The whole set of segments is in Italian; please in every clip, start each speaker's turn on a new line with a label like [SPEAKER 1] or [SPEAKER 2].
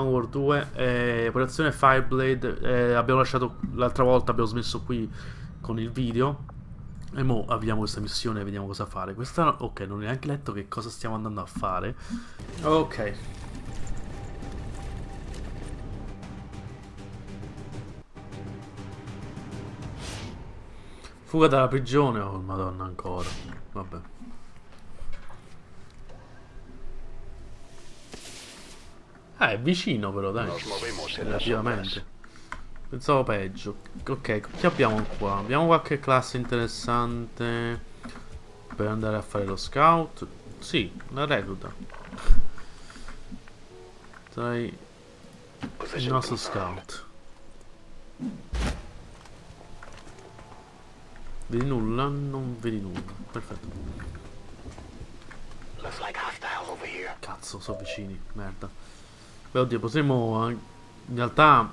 [SPEAKER 1] Long War 2 eh, Operazione Fireblade eh, Abbiamo lasciato l'altra volta Abbiamo smesso qui con il video. E mo avviamo questa missione E vediamo cosa fare. Questa ok non ho neanche letto che cosa stiamo andando a fare. Ok. Fuga dalla prigione Oh madonna ancora. Vabbè Eh, è vicino però, dai. Relativamente. Pensavo peggio. Ok, che abbiamo qua? Abbiamo qualche classe interessante per andare a fare lo scout? Sì, la recluta. Dai. Il nostro scout. Vedi nulla? Non vedi nulla. Perfetto. Cazzo, sono vicini. Merda. Beh, oddio, potremmo in realtà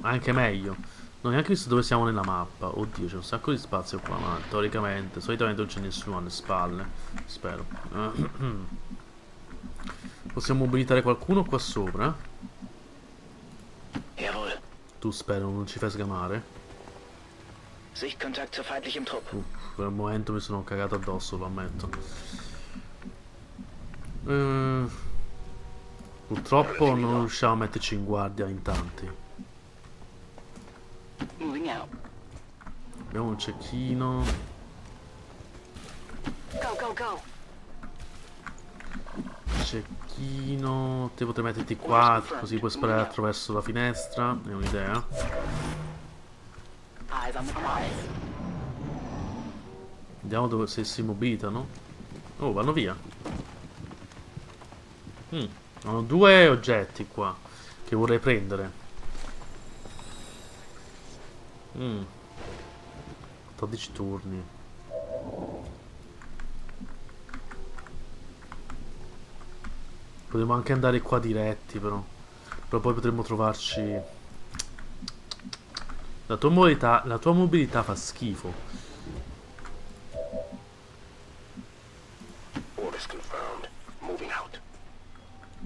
[SPEAKER 1] anche meglio. Non ho neanche visto dove siamo nella mappa. Oddio, c'è un sacco di spazio qua, ma teoricamente, solitamente non c'è nessuno alle spalle. Spero. Possiamo mobilitare qualcuno qua sopra? Tu spero non ci fai sgamare. Uh, per un momento mi sono cagato addosso, lo ammetto. Uh, Purtroppo non riusciamo a metterci in guardia in tanti. Abbiamo un cecchino. Cecchino. Te potrei metterti qua così puoi sparare attraverso la finestra. È un'idea. Vediamo dove se si mobilitano. Oh, vanno via. Mm. Ho due oggetti qua che vorrei prendere. Mm. 14 turni. Potremmo anche andare qua diretti però. Però poi potremmo trovarci... La tua mobilità, la tua mobilità fa schifo.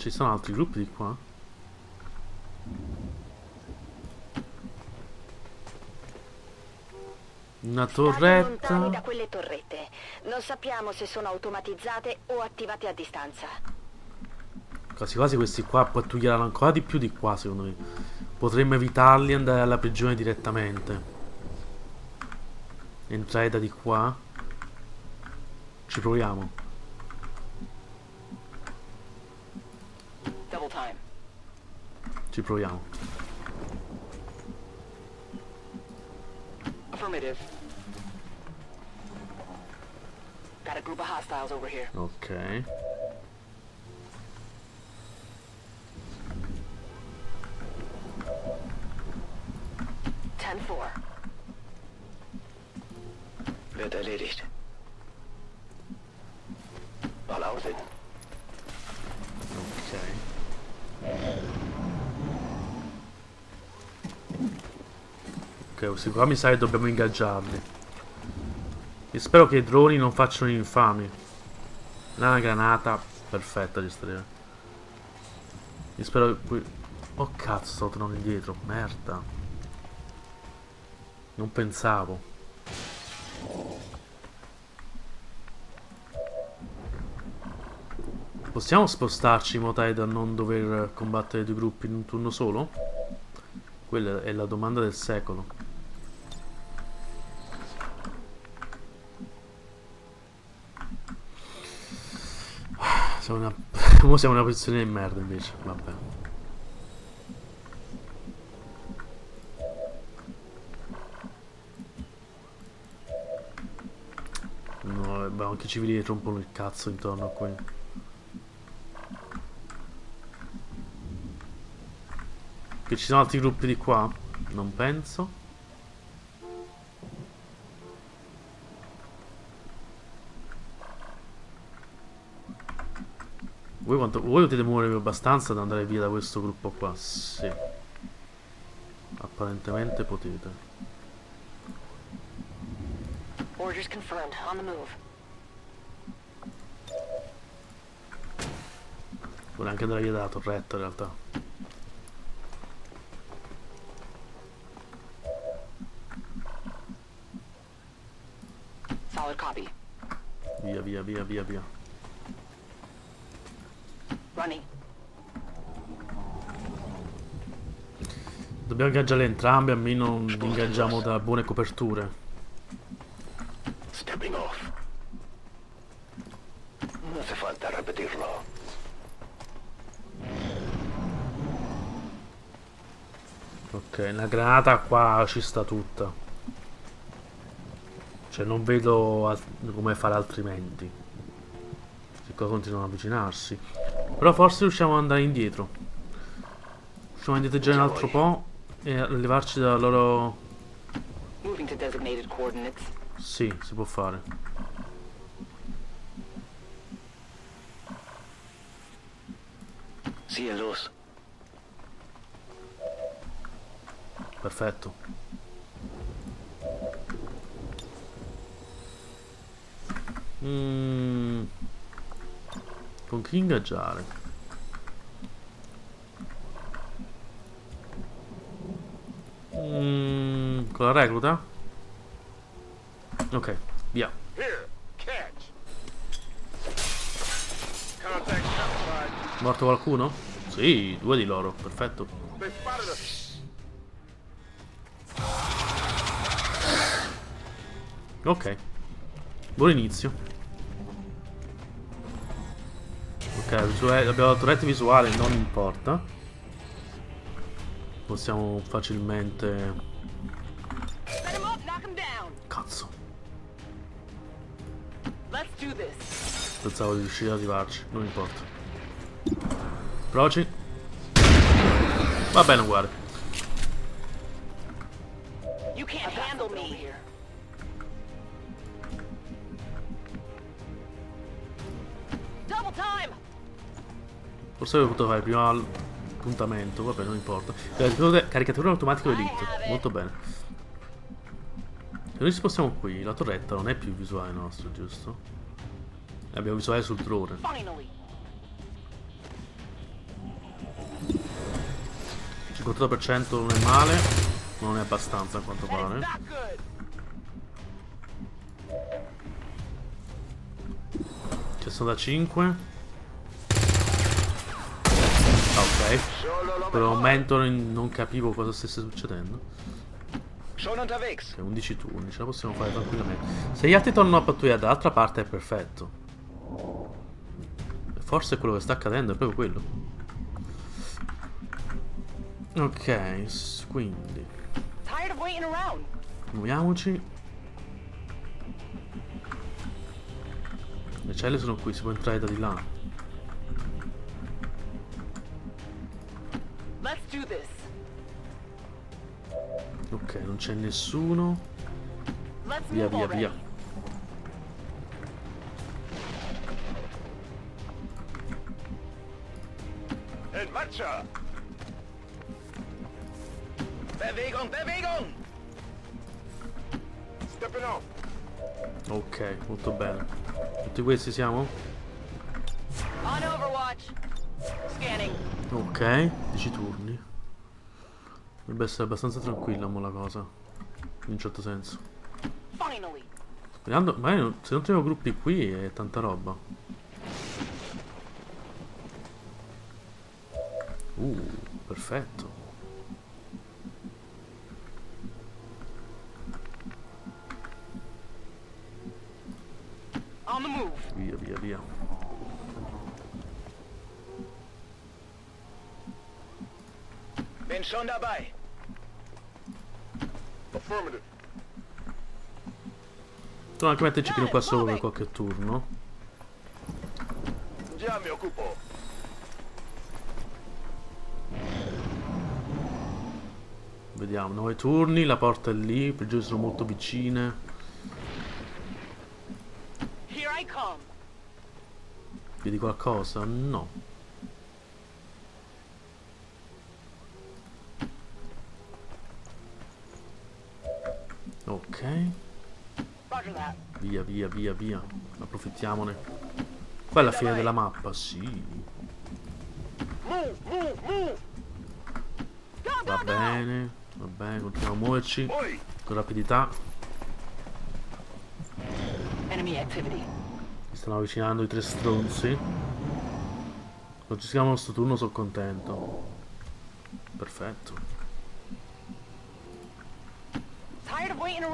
[SPEAKER 1] Ci sono altri gruppi di qua? Una torretta.
[SPEAKER 2] da quelle torrette. Non sappiamo se sono automatizzate o attivate a distanza.
[SPEAKER 1] Quasi quasi questi qua pattuglieranno ancora di più di qua, secondo me. Potremmo evitarli e andare alla prigione direttamente. Entrare da di qua. Ci proviamo. Over here. Ok. Ten four. Wird erledigt. All out Okay. Ok, qua mi sa che dobbiamo ingaggiarli. E spero che i droni non facciano infami. Una granata perfetta di stare. E spero che. Oh cazzo, sto tornando indietro. Merda. Non pensavo. Possiamo spostarci in modo tale da non dover combattere due gruppi in un turno solo? Quella è la domanda del secolo. Siamo una... Mo siamo una posizione di merda invece, vabbè. No, abbiamo anche civili che rompono il cazzo intorno a qui. Che ci sono altri gruppi di qua? Non penso. Quanto, voi potete muovervi abbastanza da andare via da questo gruppo qua? Sì. Apparentemente potete. Orders confirmed. On the move. Vorrei anche andare via dalla torretta in realtà.
[SPEAKER 2] Solid copy.
[SPEAKER 1] Via, via, via, via, via.
[SPEAKER 2] Running.
[SPEAKER 1] Dobbiamo ingaggiare entrambi, almeno ingaggiamo da buone coperture.
[SPEAKER 3] Stepping off. No hace falta repetirlo.
[SPEAKER 1] Ok, la granata qua ci sta tutta. Cioè non vedo come fare altrimenti. Se qua continuano ad avvicinarsi. Però forse riusciamo ad andare indietro. Riusciamo a indietreggiare un altro po' e a levarci dalla loro... Sì, si può fare.
[SPEAKER 3] Cielos.
[SPEAKER 1] Perfetto. Mm. Con chi ingaggiare? Mm, con la recluta? Ok, via. Morto qualcuno? Sì, due di loro, perfetto. Ok. Buon inizio. Visua- abbiamo la torretta visuale, non importa. Possiamo facilmente... Cazzo, pensavo di riuscire ad arrivarci, non importa. Proci. Va bene uguale.
[SPEAKER 2] You can't handle. Double time.
[SPEAKER 1] Forse avevo potuto fare prima primo appuntamento, vabbè, non importa. Cioè, caricatura automatico Elite, molto bene. Se noi ci spostiamo qui, la torretta non è più visuale nostro, giusto? Abbiamo visuale sul drone.
[SPEAKER 2] Il
[SPEAKER 1] 58% non è male, ma non è abbastanza a quanto pare. Cioè, 65 Ok. Per un momento non capivo cosa stesse succedendo.
[SPEAKER 3] Sono unterwegs.
[SPEAKER 1] Ok, 11 turni, ce la possiamo fare tranquillamente. Se gli altri tornano a pattugliare dall'altra parte è perfetto. Forse quello che sta accadendo è proprio quello. Ok, quindi muoviamoci. Le celle sono qui, si può entrare da di là. Ok, non c'è nessuno.
[SPEAKER 2] Let's
[SPEAKER 1] Via, via, via.
[SPEAKER 4] En marcha.
[SPEAKER 3] Bewegung, Bewegung.
[SPEAKER 4] Stepping off.
[SPEAKER 1] Ok, molto bene. Tutti questi siamo?
[SPEAKER 2] On Overwatch. Scanning.
[SPEAKER 1] Ok, 10 turni. Dovrebbe essere abbastanza tranquilla mo la cosa. In un certo senso.
[SPEAKER 2] Finally.
[SPEAKER 1] Sperando, magari non- se non troviamo gruppi qui è tanta roba. Uh, perfetto.
[SPEAKER 3] Bin schon dabei.
[SPEAKER 4] Affirmative.
[SPEAKER 1] Potremmo anche metterci fino qua solo per qualche turno.
[SPEAKER 4] Ya me ocupo.
[SPEAKER 1] Vediamo, 9 turni, la porta è lì, per giù sono molto vicine.
[SPEAKER 2] Here I come.
[SPEAKER 1] Vedi qualcosa? No. via, via, via. Approfittiamone. Qua è la fine della mappa, sì. Va bene, va bene, continuiamo a muoverci. Con rapidità. Mi stanno avvicinando i tre stronzi. Non ci siamo sto turno, sono contento. Perfetto.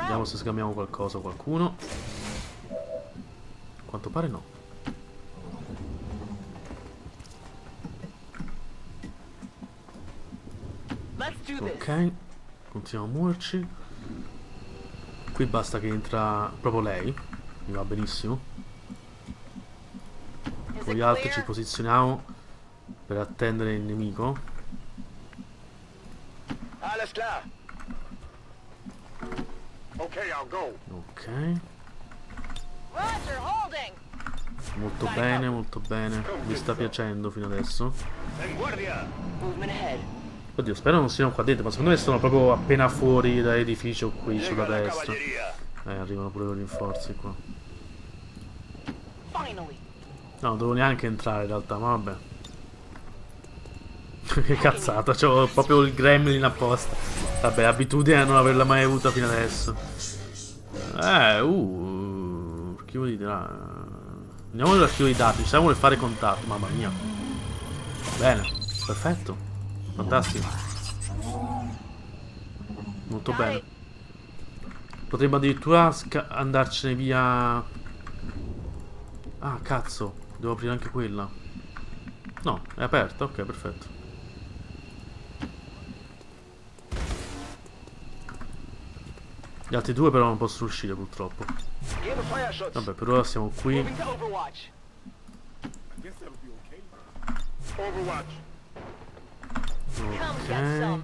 [SPEAKER 1] Vediamo se scambiamo qualcosa o qualcuno. Quanto pare no. Ok, continuiamo a muoverci. Qui basta che entra proprio lei. Mi va benissimo.
[SPEAKER 2] Is
[SPEAKER 1] Con gli altri ci posizioniamo per attendere il nemico. Ok. Molto bene, molto bene. Mi sta piacendo fino adesso. Oddio, spero non siano qua dentro, ma secondo me sono proprio appena fuori dall'edificio qui sulla
[SPEAKER 4] la
[SPEAKER 1] destra. Eh, arrivano pure i rinforzi qua. No, non devo neanche entrare in realtà, ma vabbè. che cazzata, c'ho proprio il gremlin apposta. Vabbè, abitudine a non averla mai avuta fino adesso. Eh, uh, archivio di dati. Andiamo nell'archivio di dati, ci vuole fare contatto, mamma mia. Bene, perfetto. Fantastico. Molto bene. Potremmo addirittura andarcene via... Ah, cazzo. Devo aprire anche quella. No, è aperta, ok, perfetto. Gli altri due però non possono uscire purtroppo. Vabbè, per ora siamo qui. Ok.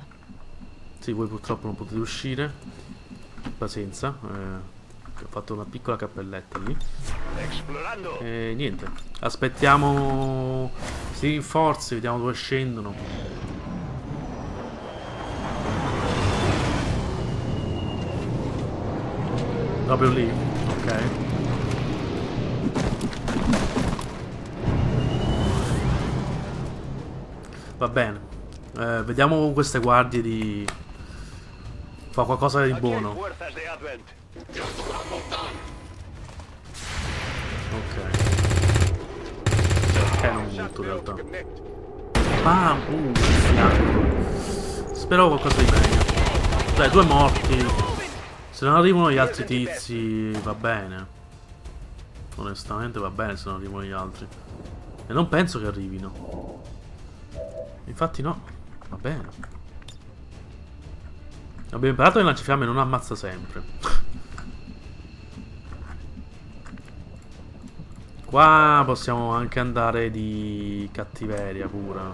[SPEAKER 1] Sì, voi purtroppo non potete uscire. Pazienza. eh, ho fatto una piccola cappelletta lì. E niente. Aspettiamo. Si rinforzi, vediamo dove scendono. Proprio lì? Ok. Va bene. Eh, vediamo queste guardie di. Fa qualcosa di buono. Ok. Ok, non molto in realtà. Bam! Uh, fianco. Speravo qualcosa di meglio. Dai, due morti. Se non arrivano gli altri tizi, va bene. Onestamente va bene se non arrivano gli altri. E non penso che arrivino. Infatti no. Va bene. Abbiamo imparato che il lanciafiamme non ammazza sempre. Qua possiamo anche andare di cattiveria pura.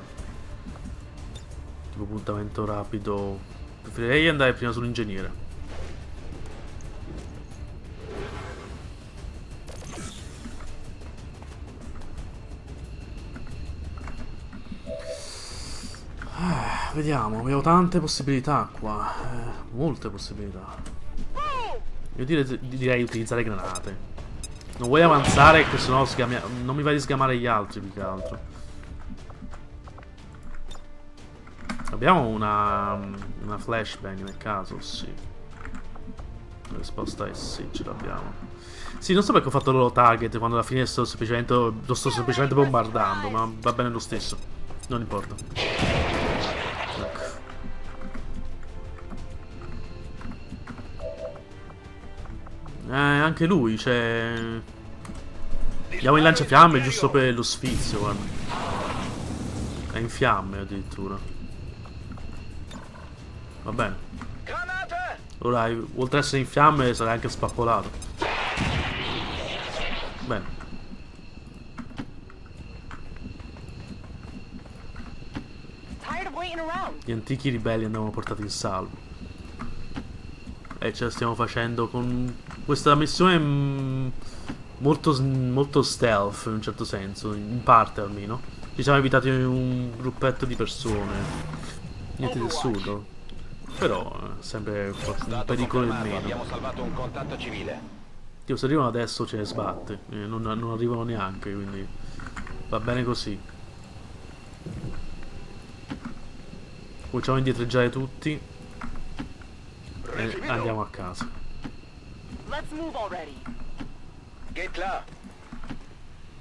[SPEAKER 1] Tipo puntamento rapido. Preferirei andare prima sull'ingegnere. Vediamo, abbiamo tante possibilità qua. Eh, molte possibilità. Io dire- direi utilizzare granate. Non vuoi avanzare che sennò sgamia- non mi vai di sgamare gli altri più che altro. Abbiamo una, una flashbang nel caso, sì. La risposta è sì, ce l'abbiamo. Sì, non so perché ho fatto il loro target quando alla fine sto semplicemente, lo sto semplicemente bombardando, ma va bene lo stesso. Non importa. Eh, anche lui, cioè... Diamo il lanciafiamme giusto per lo sfizio, guarda. È in fiamme addirittura. Va bene. Ora, oltre ad essere in fiamme, sarà anche spappolato. Bene. Gli antichi ribelli andavano portati in salvo. E ce la stiamo facendo con questa missione mm, molto, molto stealth in un certo senso, in parte almeno. Ci siamo evitati un gruppetto di persone. Niente di assurdo. Però eh, sempre un pericolo in meno.
[SPEAKER 3] Abbiamo salvato un contatto civile.
[SPEAKER 1] Dio, se arrivano adesso ce ne sbatte. Eh, non, non arrivano neanche, quindi va bene così. Cominciamo a indietreggiare tutti. E
[SPEAKER 3] Recibido.
[SPEAKER 1] andiamo a casa.
[SPEAKER 2] Let's move already.
[SPEAKER 3] Geht klar.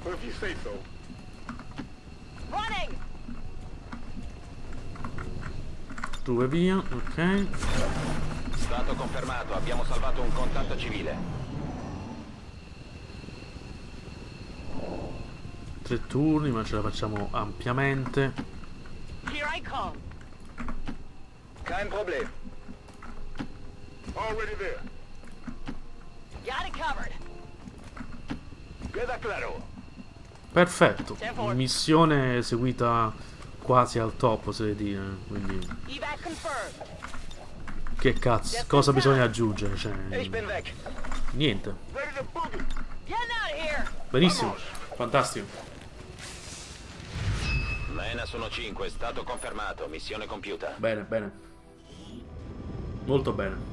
[SPEAKER 4] If you say so.
[SPEAKER 2] Running!
[SPEAKER 1] Due via, ok.
[SPEAKER 3] Stato confermato, abbiamo salvato un contatto civile.
[SPEAKER 1] Tre turni, ma ce la facciamo ampiamente.
[SPEAKER 2] Here I come.
[SPEAKER 3] Kein Problem.
[SPEAKER 4] Already there.
[SPEAKER 2] Got it covered.
[SPEAKER 3] Queda claro.
[SPEAKER 1] Perfetto. Missione eseguita quasi al top, oserei dire. Quindi,
[SPEAKER 2] Evac confirmed.
[SPEAKER 1] che cazzo, cosa bisogna aggiungere? Cioè, niente. Benissimo. Fantastico.
[SPEAKER 3] Mena sono 5, stato confermato, missione compiuta.
[SPEAKER 1] Bene, bene. Molto bene.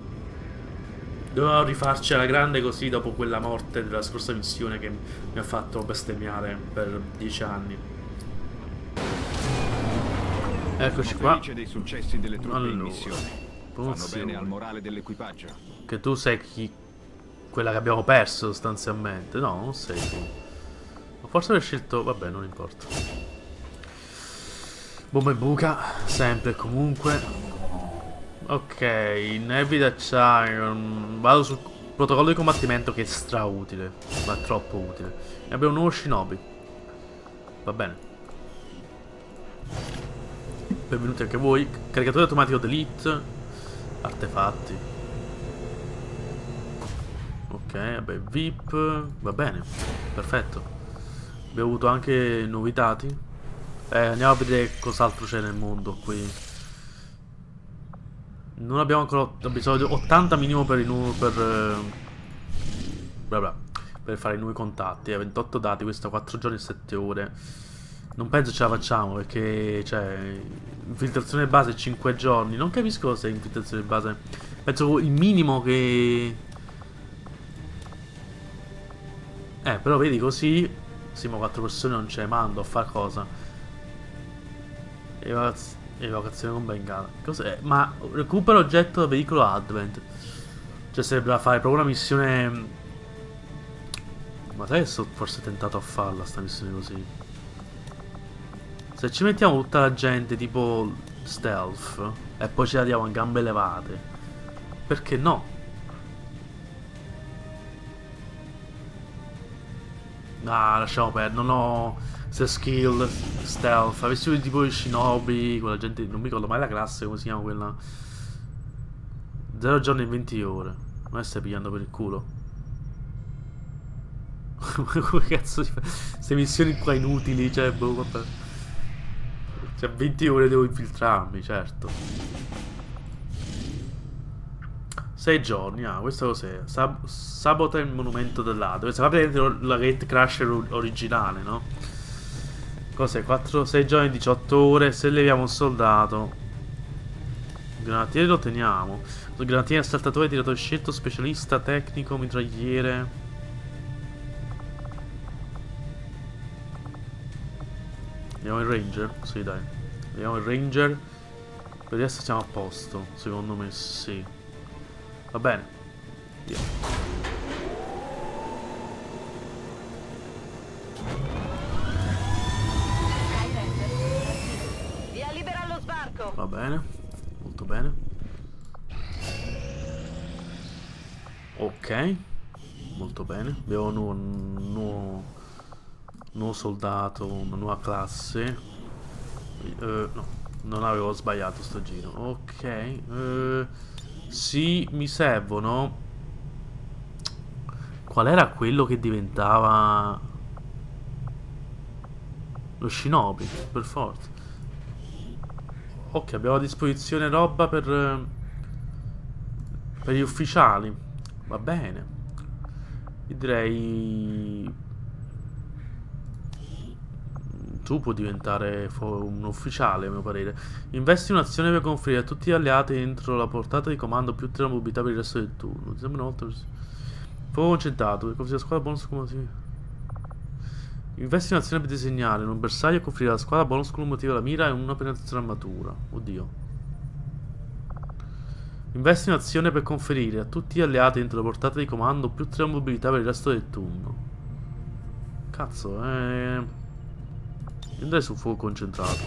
[SPEAKER 1] Dovevamo rifarci alla grande così dopo quella morte della scorsa missione che mi ha fatto bestemmiare per dieci anni. Eccoci qua.
[SPEAKER 5] In
[SPEAKER 1] Allora,
[SPEAKER 5] dell'equipaggio.
[SPEAKER 1] Che tu sei chi... quella che abbiamo perso sostanzialmente. No, non sei tu. Ma forse aver scelto... Vabbè, non importa. Bomba e buca, sempre e comunque. Ok, nevi d'acciaio. Vado sul protocollo di combattimento che è strautile. Ma troppo utile. E abbiamo un nuovo shinobi. Va bene. Benvenuti anche voi. Caricatore automatico delete. Artefatti. Ok, vabbè, VIP. Va bene. Perfetto. Abbiamo avuto anche nuovi dati. Eh, andiamo a vedere cos'altro c'è nel mondo qui. Non abbiamo ancora bisogno di 80 minimo per i nu per eh, per fare i nuovi contatti, eh, 28 dati, questo 4 giorni e 7 ore. Non penso ce la facciamo perché cioè infiltrazione base 5 giorni. Non capisco cosa è infiltrazione base. Penso il minimo che Eh, però vedi così siamo 4 persone non ce ne mando a fare cosa? Evaz- evocazione con bengala. Cos'è? Ma recupera oggetto da veicolo Advent. Cioè da fare proprio una missione. Ma sai che sono forse tentato a farla sta missione così? Se ci mettiamo tutta la gente tipo stealth e poi ce la diamo a gambe levate. Perché no? Ah, lasciamo perdere, non ho se skill, stealth, avessi tipo i shinobi, quella gente, non mi ricordo mai la classe, come si chiama quella 0 giorni e 20 ore Ma stai pigliando per il culo? come cazzo si fa? Queste missioni qua inutili, cioè, boh, vabbè Cioè, 20 ore devo infiltrarmi, certo 6 giorni, ah, questo cos'è? Sab- sabota il monumento dell'Ado. Questa qua la Gate Crusher or- originale, no? Cos'è? 4, 6 giorni, 18 ore. Se leviamo un soldato. Granatiere lo teniamo. Granatiere, assaltatore, tiratore scelto, specialista, tecnico, mitragliere. Vediamo il ranger? Sì, dai. Vediamo il ranger. Per adesso siamo a posto. Secondo me sì. Va bene. Via.
[SPEAKER 2] Via libera allo sbarco.
[SPEAKER 1] Va bene. Molto bene. Ok. Molto bene. Abbiamo un nuovo, nuovo, nuovo soldato, una nuova classe. Eh, no, non avevo sbagliato sto giro. Ok. Eh, sì, mi servono. Qual era quello che diventava lo shinobi? Per forza. Ok, abbiamo a disposizione roba per eh, per gli ufficiali. Va bene. Io direi tu puoi diventare un ufficiale, a mio parere. Investi un'azione per conferire a tutti gli alleati entro la portata di comando più 3 mobilità per il resto del turno. Sembra una così. Fuoco concentrato, conferire la squadra bonus come si... Investi un'azione per disegnare un bersaglio e conferire alla squadra bonus con un motivo alla mira e una penetrazione armatura. Oddio. Investi in azione per conferire a tutti gli alleati entro la portata di comando più 3 mobilità per il resto del turno. Cazzo, eh... Andrei su fuoco concentrato.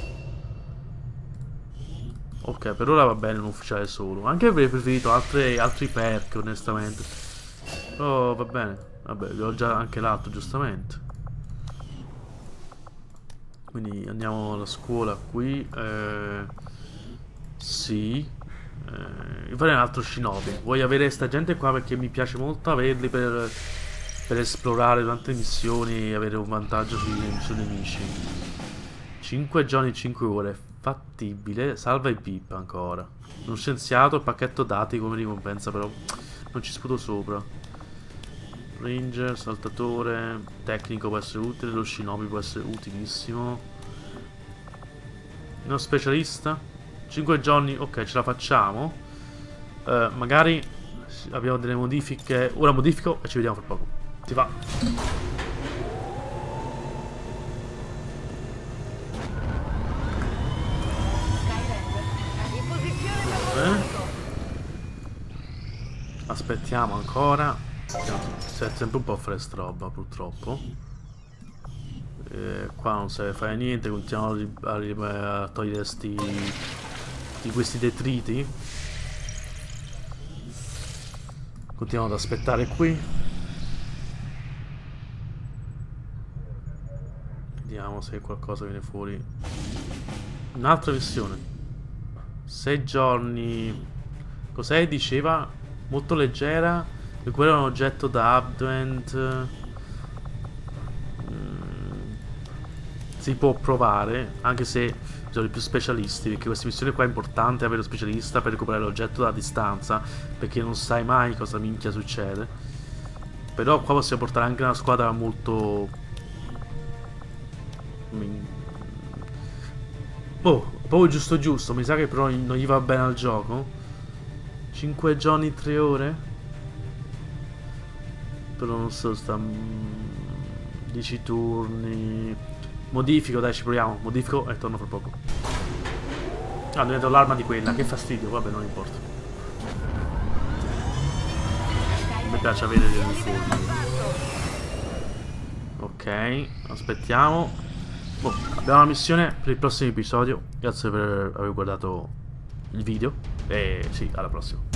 [SPEAKER 1] Ok, per ora va bene un ufficiale solo. Anche avrei preferito altre, altri perk, onestamente. Però va bene. Vabbè, ho già anche l'altro, giustamente. Quindi andiamo alla scuola qui. Eh, sì. Eh, io farei un altro shinobi. Voglio avere sta gente qua perché mi piace molto averli per, per esplorare le missioni e avere un vantaggio sui, sui nemici. 5 giorni, 5 ore. Fattibile. Salva i pip ancora. Uno scienziato, pacchetto dati come ricompensa, però non ci sputo sopra. Ranger, saltatore, tecnico può essere utile, lo shinobi può essere utilissimo. Uno specialista. 5 giorni, ok, ce la facciamo. Eh, magari abbiamo delle modifiche. Ora modifico e ci vediamo fra poco. Ti va? Eh? Aspettiamo ancora. C'è sempre un po' fresca roba, purtroppo. Eh, qua non serve fare niente, continuiamo a, a a togliere sti, di questi detriti. Continuiamo ad aspettare qui. Vediamo se qualcosa viene fuori. Un'altra missione. Sei giorni. Cos'è? Diceva molto leggera. E quello è un oggetto da Advent. Mm, si può provare, anche se bisogna più specialisti. Perché questa missione qua è importante avere lo specialista per recuperare l'oggetto da distanza. Perché non sai mai cosa minchia succede. Però qua possiamo portare anche una squadra molto. Min- Oh, proprio giusto giusto, mi sa che però non gli va bene al gioco. 5 giorni, 3 ore? Però non so, sta... 10 turni... Modifico, dai, ci proviamo. Modifico e torno fra poco. Ah, divento l'arma di quella, che fastidio, vabbè, non importa. Mi piace avere dei uniformi. Ok, aspettiamo. Boh, abbiamo una missione per il prossimo episodio. Grazie per aver guardato il video. E sì, alla prossima.